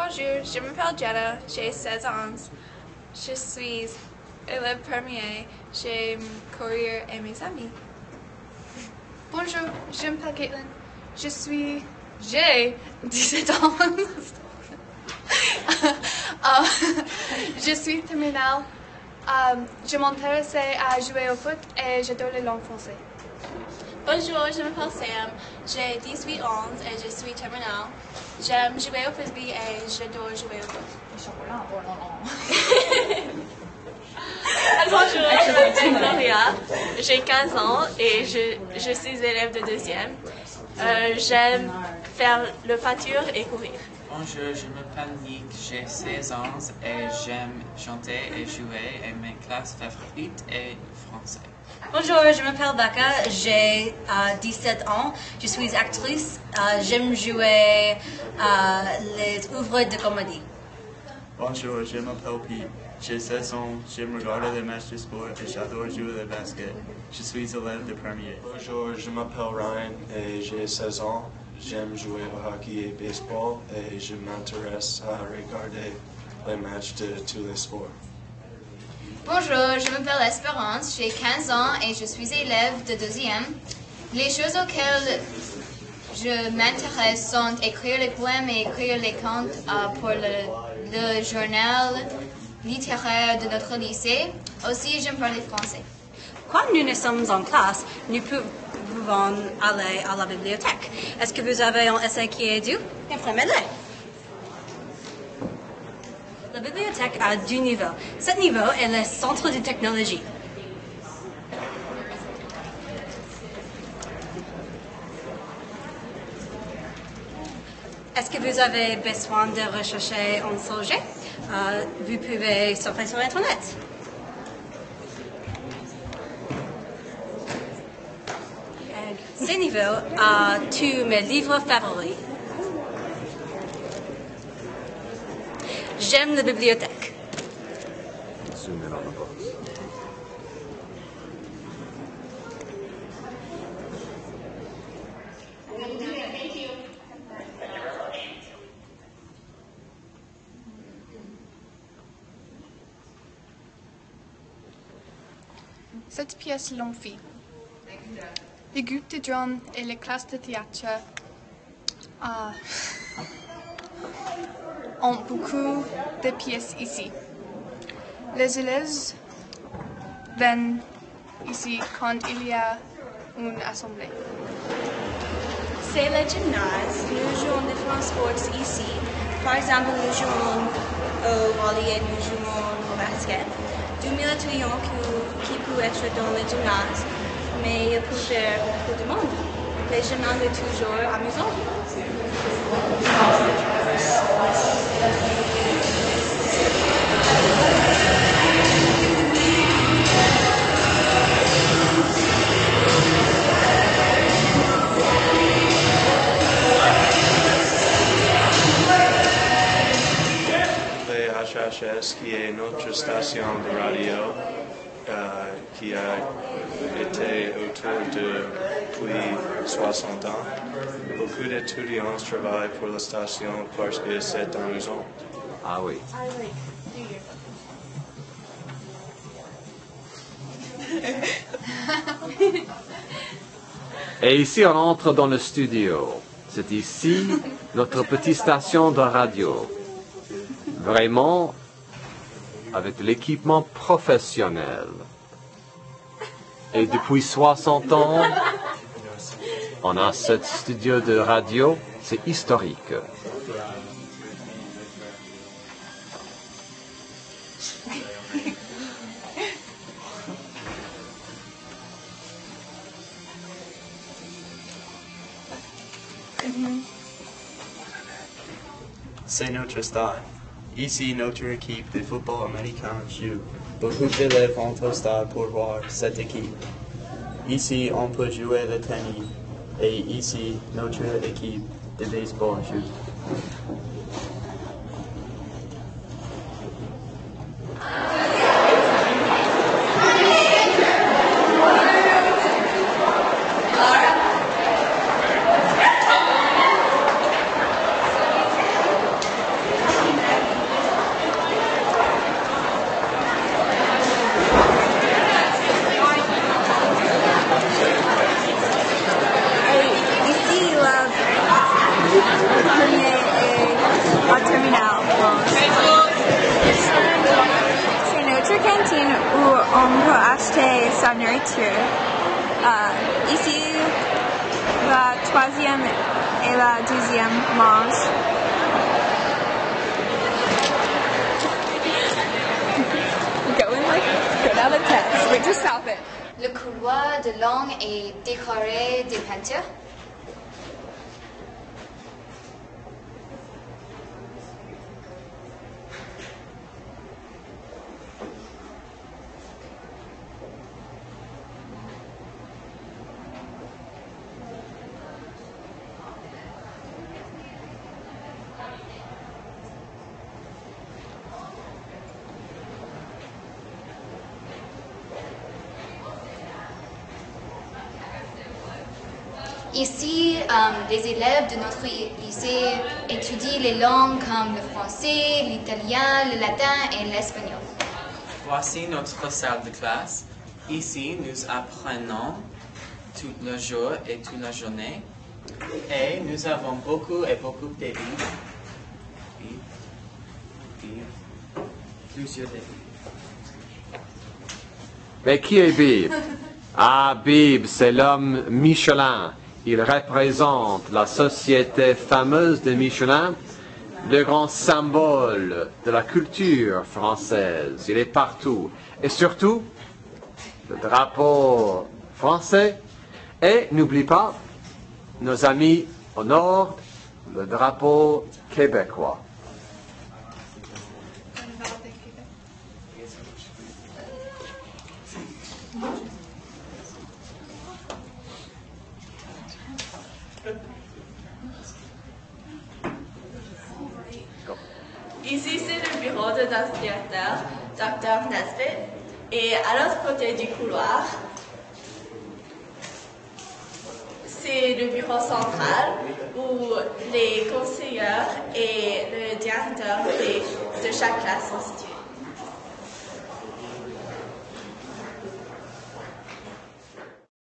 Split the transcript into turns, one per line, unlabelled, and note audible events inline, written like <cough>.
Bonjour, je m'appelle Jenna, j'ai 16 ans. Je suis élève premier chez Courrier et mes amis.
Bonjour, je m'appelle Caitlin. Je suis. J'ai 17 ans. <laughs> Euh, je suis terminale. Euh, je m'intéressais à jouer au foot et j'adore les langues françaises.
Bonjour, je m'appelle Sam, j'ai 18 ans et je suis terminale. J'aime jouer au frisbee et j'adore jouer au foot.
Bonjour, je m'appelle Gloria, j'ai 15 ans et je, je suis élève de deuxième. Euh, J'aime faire le peinture et courir.
Bonjour, je m'appelle Nick, j'ai 16 ans et j'aime chanter et jouer et mes classes favorites est français.
Bonjour, je m'appelle Baka, j'ai euh, 17 ans, je suis actrice, euh, j'aime jouer euh, les œuvres de comédie.
Bonjour, je m'appelle Pete. J'ai 16 ans, j'aime regarder les matchs de sport et j'adore jouer au basket. Je suis élève de premier.
Bonjour, je m'appelle Ryan et j'ai 16 ans. J'aime jouer au hockey et baseball et je m'intéresse à regarder les matchs de tous les sports.
Bonjour, je m'appelle Espérance, j'ai 15 ans et je suis élève de deuxième. Les choses auxquelles je m'intéresse sont écrire les poèmes et écrire les contes euh, pour le, journal littéraire de notre lycée. Aussi, j'aime parler français.
Quand nous ne sommes en classe, nous pouvons aller à la bibliothèque. Est-ce que vous avez un essai qui est dû? Imprimez-le. La bibliothèque a deux niveaux. Ce niveau est le centre de technologie. Est-ce que vous avez besoin de rechercher un sujet? Euh, Vous pouvez surfer sur Internet. Et Ce niveau a tous mes livres favoris. J'aime la bibliothèque.
Cette pièce l'envie. Les groupes de drone et les classes de théâtre euh, ont beaucoup de pièces ici. Les élèves viennent ici quand il y a une assemblée.
C'est le gymnase. Nous jouons différents sports ici. Par exemple, nous jouons au volley nous jouons au basket. 2000 étudiants qui, qui peuvent être dans le gymnase, mais il peut faire beaucoup de monde. Le gymnase est toujours amusant.
Les HHS, qui est notre station de radio, euh, qui a été autour de depuis 60 ans. Beaucoup d'étudiants travaillent pour la station parce que c'est amusant.
Ah oui. <laughs> Et ici, on entre dans le studio. C'est ici notre petite station de radio. Vraiment, avec l'équipement professionnel. Et depuis 60 ans, on a ce studio de radio. C'est historique.
C'est notre stade. Ici, notre équipe de football américain joue. Beaucoup d'élèves vont au stade pour voir cette équipe. Ici, on peut jouer le tennis. Et ici, notre équipe de baseball joue.
Acheter sa nourriture. Euh, ici, la troisième et la deuxième mangent. <laughs>
Going like good out of test. Wait, just stop it.
Le couloir de langue est décoré de peintures. Ici, euh, les élèves de notre lycée étudient les langues comme le français, l'italien, le latin et l'espagnol.
Voici notre salle de classe. Ici, nous apprenons tout le jour et toute la journée. Et nous avons beaucoup et beaucoup de. Livres. Plusieurs livres.
Mais qui est Bib Ah, Bib, c'est l'homme Michelin. Il représente la société fameuse de Michelin, le grand symbole de la culture française. Il est partout. Et surtout, le drapeau français. Et n'oublie pas, nos amis au nord, le drapeau québécois.
Ici, c'est le bureau de notre directeur, Dr. Nesbitt. Et à l'autre côté du couloir, c'est le bureau central où les conseillers et le directeur de, de chaque classe sont situés.